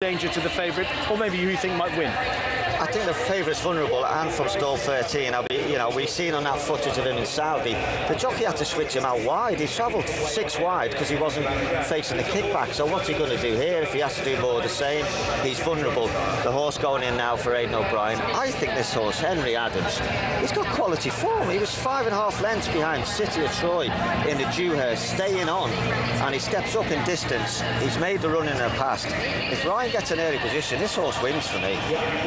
danger to the favourite, or maybe who you think might win? I think the favourite's vulnerable and from stall 13. I mean, you know, we've seen on that footage of him in Saudi, the jockey had to switch him out wide. He travelled six wide because he wasn't facing the kickback. So what's he going to do here if he has to do more of the same? He's vulnerable. The horse going in now for Aidan O'Brien. I think this horse, Henry Adams, he's got quality form. He was five and a half lengths behind City of Troy in the Dewhurst, staying on, and he steps up in distance. He's made the run in the past. If Ryan gets an early position, this horse wins for me.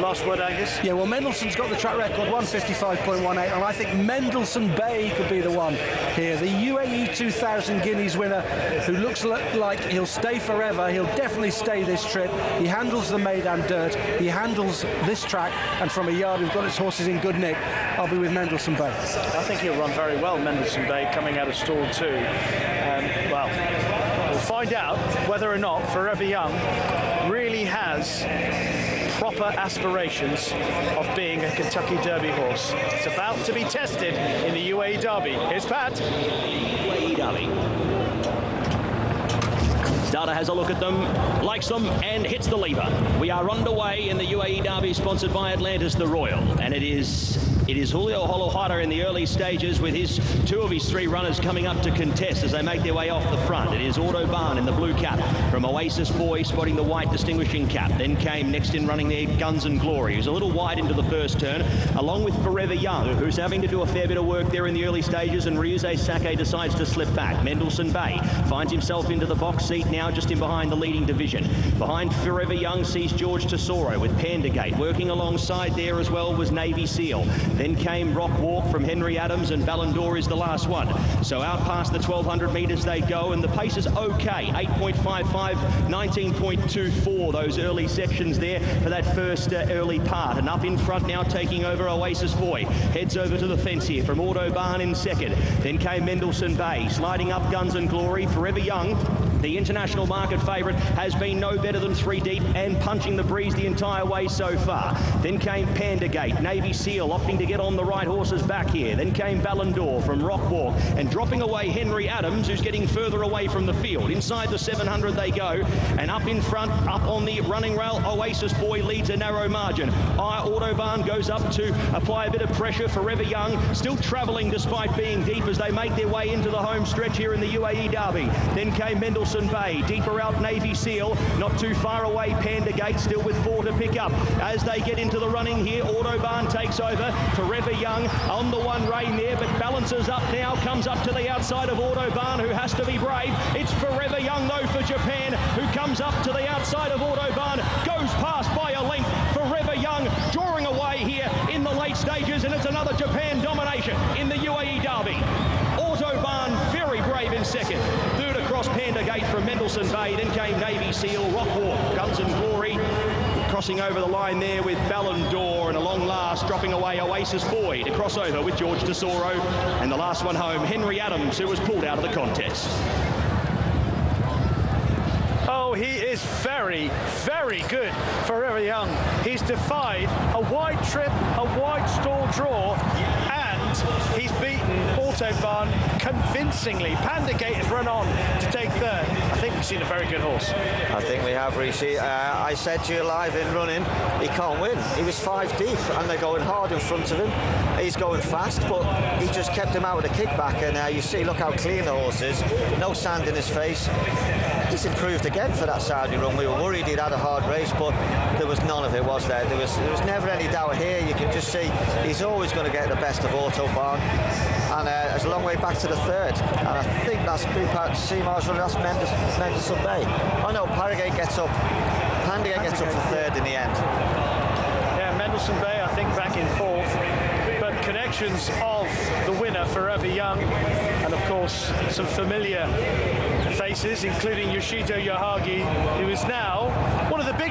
Last Angus? Yeah, well, Mendelssohn's got the track record, 155.18, and I think Mendelssohn Bay could be the one here. The UAE 2000 Guineas winner, who looks like he'll stay forever. He'll definitely stay this trip. He handles the Meydan dirt. He handles this track, and from a yard, we've got his horses in good nick. I'll be with Mendelssohn Bay. I think he'll run very well, Mendelssohn Bay, coming out of stall two. Um, well, we'll find out whether or not Forever Young really has proper aspirations of being a Kentucky Derby horse. It's about to be tested in the UAE Derby. Here's Pat. UAE Derby. Data has a look at them, likes them, and hits the lever. We are underway in the UAE Derby, sponsored by Atlantis the Royal, and it is it is Julio Holohara in the early stages with his two of his three runners coming up to contest as they make their way off the front. It is Autobahn in the blue cap from Oasis Boy spotting the white distinguishing cap. Then came next in running their Guns and Glory, who's a little wide into the first turn, along with Forever Young, who's having to do a fair bit of work there in the early stages, and Ryuze Sake decides to slip back. Mendelssohn Bay finds himself into the box seat now just in behind the leading division. Behind Forever Young sees George Tesoro with Pandagate. Working alongside there as well was Navy Seal. Then came Rock Walk from Henry Adams and Ballandor is the last one. So out past the 1200 metres they go and the pace is okay. 8.55, 19.24 those early sections there for that first uh, early part. And up in front now taking over Oasis Boy. Heads over to the fence here from Autobahn in second. Then came Mendelssohn Bay. Sliding up Guns and Glory. Forever Young the international market favourite has been no better than three deep and punching the breeze the entire way so far. Then came Pandagate, Navy Seal opting to get on the right horses back here. Then came Ballon d'Or from Rockwalk and dropping away Henry Adams, who's getting further away from the field. Inside the 700 they go, and up in front, up on the running rail, Oasis Boy leads a narrow margin. I Autobahn goes up to apply a bit of pressure. Forever Young still travelling despite being deep as they make their way into the home stretch here in the UAE Derby. Then came Mendelssohn Bay, deeper out Navy Seal, not too far away Pandagate, still with four to pick up. As they get into the running here, Autobahn takes over, Forever Young on the one rein there, but balances up now, comes up to the outside of Autobahn, who has to be brave. It's Forever Young though for Japan, who comes up to the outside of Autobahn, goes past by a length. Forever Young drawing away here in the late stages, and it's another Japan domination in the UAE Mendelssohn Bay. Then came Navy Seal, Rockwalk, Guns and Glory. Crossing over the line there with Ballon d'Or and a long last dropping away Oasis Boy to cross over with George Tesoro. And the last one home, Henry Adams, who was pulled out of the contest. Oh, he is very, very good for forever young. He's defied a wide trip, a wide stall draw, he's beaten Autobahn convincingly. Pandagate has run on to take third. I think we've seen a very good horse. I think we have, Rishi. Uh, I said to you live in running, he can't win. He was five deep, and they're going hard in front of him. He's going fast, but he just kept him out with a kickback, and uh, you see, look how clean the horse is. No sand in his face. He's improved again for that Saudi run. We were worried he'd had a hard race, but there was none of it, was there? There was, there was never any doubt here. You can just see he's always going to get the best of Autobahn. And uh, it's a long way back to the third. And I think that's Bhupat Seemar's running, that's Mendes, Mendelssohn Bay. Oh no, Paragate gets up. Pandagate gets up for third in the end. Yeah, Mendelssohn Bay, I think, back in fourth. But connections of the winner, Forever Young, and of course, some familiar faces, including Yoshito Yahagi, who is now one of the big